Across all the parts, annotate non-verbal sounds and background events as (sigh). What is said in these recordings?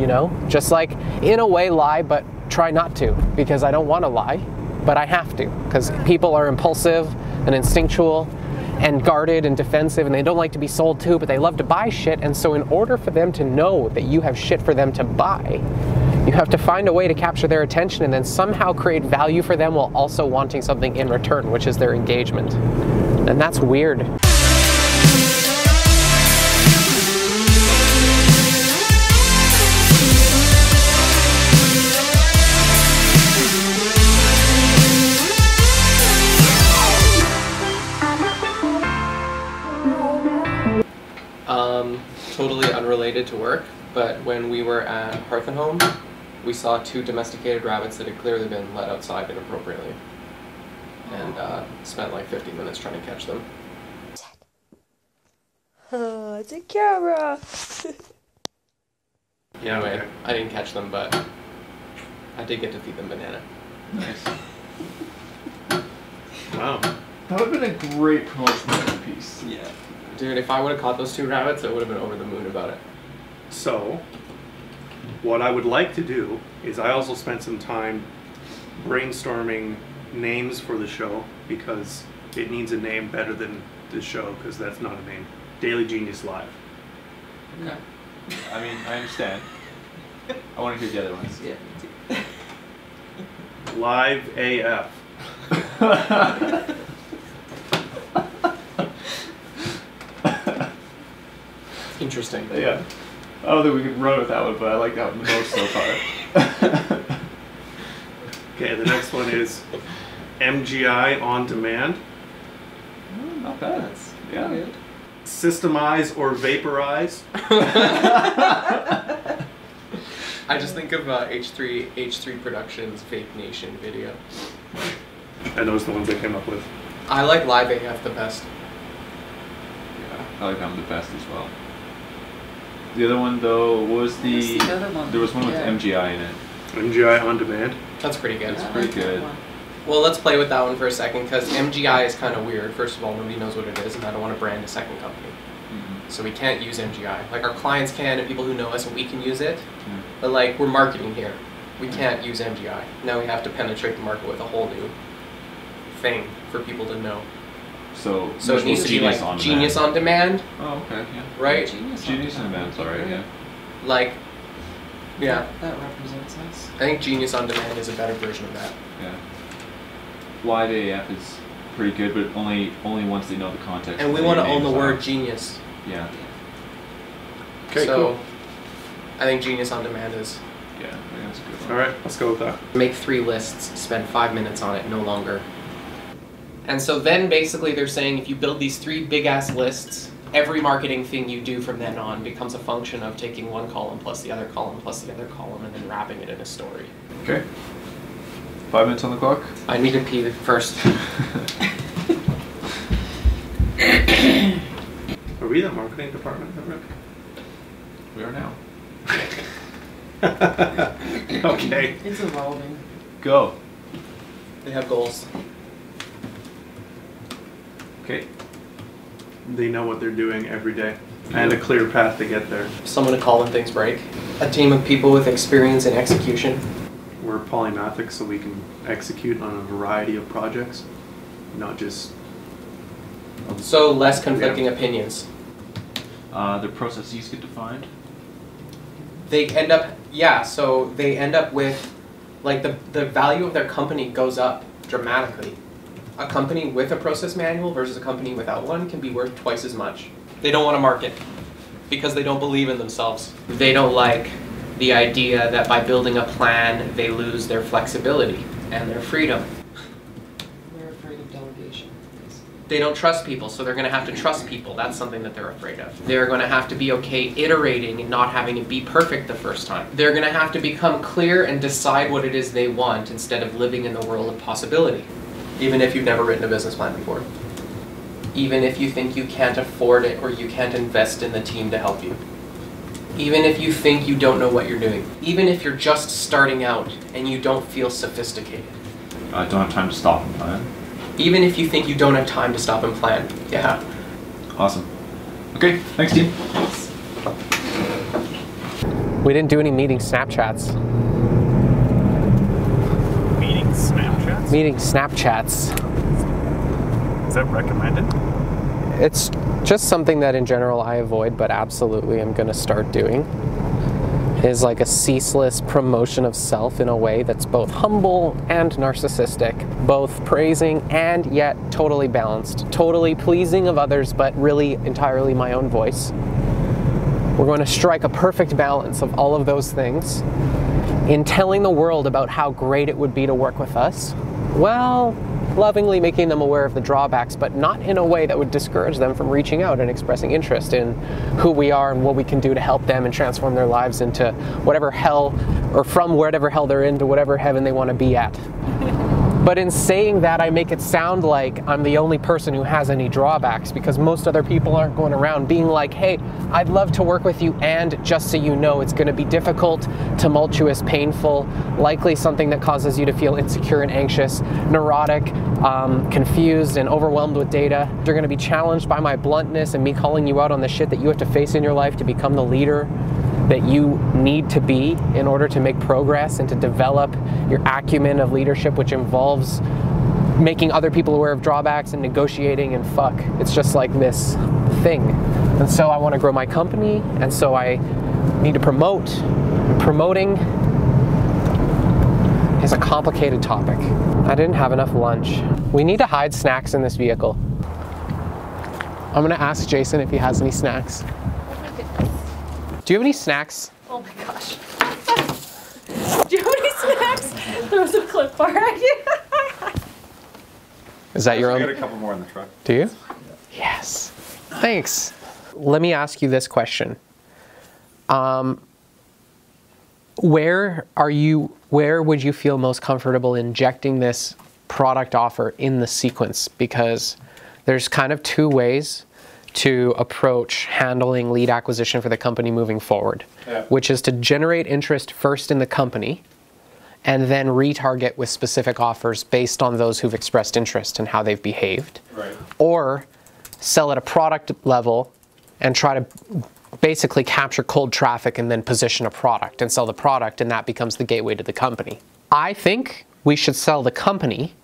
You know, just like in a way lie, but try not to because I don't want to lie, but I have to because people are impulsive and instinctual and guarded and defensive and they don't like to be sold to, but they love to buy shit. And so, in order for them to know that you have shit for them to buy, you have to find a way to capture their attention and then somehow create value for them while also wanting something in return, which is their engagement. And that's weird. Um, totally unrelated to work, but when we were at Hearth and Home, we saw two domesticated rabbits that had clearly been let outside inappropriately, and uh, spent like 50 minutes trying to catch them. Oh, it's a camera. (laughs) Yeah, anyway, I didn't catch them, but I did get to feed them banana. Nice. (laughs) Wow. That would have been a great promotional piece. Yeah. Dude, if I would have caught those two rabbits, I would have been over the moon about it. So, what I would like to do is I also spent some time brainstorming names for the show because it needs a name better than the show because that's not a name. Daily Genius Live. Okay. I mean, I understand. I want to hear the other ones. Yeah. Live AF. (laughs) Interesting. yeah. I don't think we could run with that one, but I like that one the most so far. (laughs) Okay, the next one is MGI On Demand. Mm, Not bad. That's Yeah. good. Systemize or Vaporize. (laughs) I just think of uh, H3 H3 Productions Vape Nation video. And those are the ones they came up with. I like Live AF the best. Yeah, I like them the best as well. The other one though was the, the other one? there was one with Yeah. MGI in it. MGI On Demand. That's pretty good. It's I pretty like good. Well, let's play with that one for a second because MGI is kind of weird. First of all, nobody knows what it is, and I don't want to brand a second company. Mhm. So we can't use MGI. Like our clients can, and people who know us, and we can use it. Mm. But like we're marketing here, we can't use MGI. Now we have to penetrate the market with a whole new thing for people to know. So, So it needs to be like Genius on Genius Demand. on Demand, Oh, okay, yeah. right? Genius. Genius on Demand's alright, yeah. Like, yeah, That represents us. I think Genius on Demand is a better version of that. Yeah. Live AF is pretty good, but only only once they know the context. And we want to own the names word are. genius. Yeah, Okay, so cool. I think Genius on Demand is yeah, that's a good one. All right, let's go with that. make three lists, spend five minutes on it, no longer. And so then basically they're saying if you build these three big ass lists, every marketing thing you do from then on becomes a function of taking one column plus the other column plus the other column and then wrapping it in a story. Okay. Five minutes on the clock. I need to pee first. (laughs) Are we the marketing department, Rick? We are now. (laughs) okay. It's evolving. Go. They have goals. Okay. They know what they're doing every day and a clear path to get there. Someone to call when things break. A team of people with experience in execution. We're polymathic, so we can execute on a variety of projects, not just. So less conflicting opinions. Uh, the processes get defined. they end up yeah so they end up with like the, the value of their company goes up dramatically a company with a process manual versus a company without one can be worth twice as much they don't want to market because they don't believe in themselves they don't like the idea that by building a plan they lose their flexibility and their freedom They're afraid of delegation. they don't trust people, so they're going to have to trust people. That's something that they're afraid of. They're going to have to be okay iterating and not having it be perfect the first time. They're going to have to become clear and decide what it is they want instead of living in the world of possibility. Even if you've never written a business plan before. Even if you think you can't afford it or you can't invest in the team to help you. Even if you think you don't know what you're doing. Even if you're just starting out and you don't feel sophisticated. I don't have time to stop and plan. Even if you think you don't have time to stop and plan. Yeah. Awesome. Okay, thanks team. We didn't do any meeting Snapchats. Meeting Snapchats? Meeting Snapchats. Is that recommended? It's just something that in general I avoid, but absolutely I'm going to start doing. Is like a ceaseless promotion of self in a way that's both humble and narcissistic, both praising and yet totally balanced, totally pleasing of others, but really entirely my own voice. We're going to strike a perfect balance of all of those things in telling the world about how great it would be to work with us. Well, lovingly making them aware of the drawbacks, but not in a way that would discourage them from reaching out and expressing interest in who we are and what we can do to help them and transform their lives into whatever hell, or from whatever hell they're in to whatever heaven they want to be at. But in saying that, I make it sound like I'm the only person who has any drawbacks because most other people aren't going around being like, hey, I'd love to work with you, and just so you know, it's going to be difficult, tumultuous, painful, likely something that causes you to feel insecure and anxious, neurotic, um, confused, and overwhelmed with data. You're going to be challenged by my bluntness and me calling you out on the shit that you have to face in your life to become the leader that you need to be in order to make progress and to develop your acumen of leadership, which involves making other people aware of drawbacks and negotiating and fuck. It's just like this thing. And so I want to grow my company, and so I need to promote. Promoting is a complicated topic. I didn't have enough lunch. We need to hide snacks in this vehicle. I'm gonna ask Jason if he has any snacks. Do you have any snacks? Oh my gosh. (laughs) Do you have any snacks? There was a Clif bar at you. (laughs) Is that your own? I got own? a couple more in the truck. Do you? Yes. Thanks. Let me ask you this question. Um, where are you? Where would you feel most comfortable injecting this product offer in the sequence? Because there's kind of two ways to approach handling lead acquisition for the company moving forward, Yeah. which is to generate interest first in the company and then retarget with specific offers based on those who've expressed interest and how they've behaved Right. or sell at a product level and try to basically capture cold traffic and then position a product and sell the product and that becomes the gateway to the company. I think we should sell the company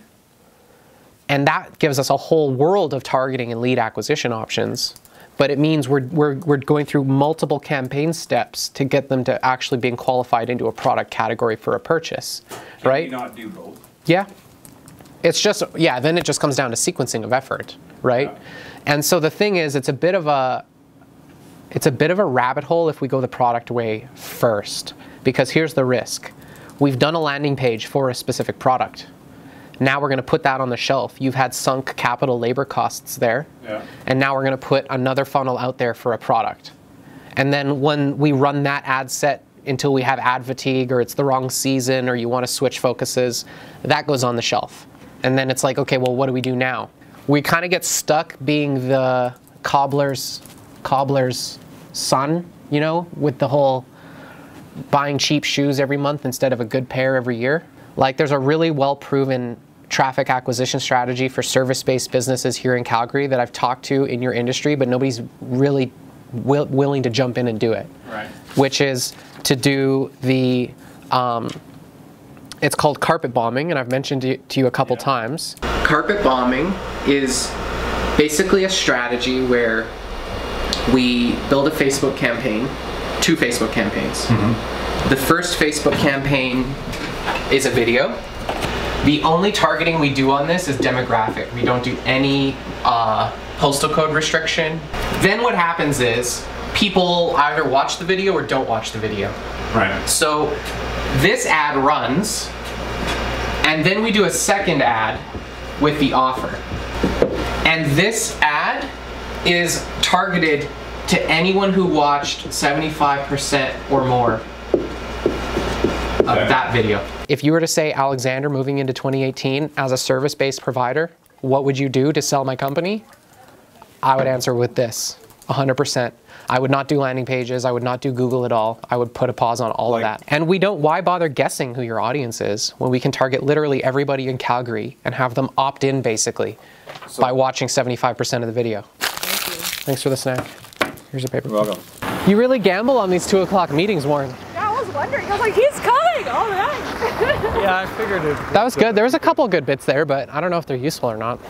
and that gives us a whole world of targeting and lead acquisition options. But it means we're, we're, we're going through multiple campaign steps to get them to actually being qualified into a product category for a purchase, right? not do both? Yeah. It's just, yeah, then it just comes down to sequencing of effort, right? Yeah. And so the thing is, it's a bit of a, it's a bit of a rabbit hole if we go the product way first. Because here's the risk. We've done a landing page for a specific product. Now we're going to put that on the shelf. You've had sunk capital labor costs there. Yeah. And now we're going to put another funnel out there for a product. And then when we run that ad set until we have ad fatigue or it's the wrong season or you want to switch focuses, that goes on the shelf. And then it's like, okay, well, what do we do now? We kind of get stuck being the cobbler's cobbler's son, you know, with the whole buying cheap shoes every month instead of a good pair every year. Like there's a really well proven traffic acquisition strategy for service based businesses here in Calgary that I've talked to in your industry, but nobody's really will, willing to jump in and do it. Right. Which is to do the, um, it's called carpet bombing, and I've mentioned it to you a couple Yeah. times. Carpet bombing is basically a strategy where we build a Facebook campaign, two Facebook campaigns. The first Facebook campaign is a video. The only targeting we do on this is demographic. We don't do any uh, postal code restriction. Then what happens is people either watch the video or don't watch the video. Right. So this ad runs, and then we do a second ad with the offer. And this ad is targeted to anyone who watched 75% or more of that video. If you were to say, Alexander, moving into 2018 as a service based provider, what would you do to sell my company? I would answer with this 100%. I would not do landing pages. I would not do Google at all. I would put a pause on all Like- of that. And we don't, why bother guessing who your audience is when we can target literally everybody in Calgary and have them opt in basically by watching 75% of the video? Thanks for the snack. Here's a paper. Welcome. You really gamble on these two o'clock meetings, Warren. Yeah, I was wondering. I was like, he's coming. All right. (laughs) Yeah, I figured it. That was good. There was a couple good bits there, but I don't know if they're useful or not.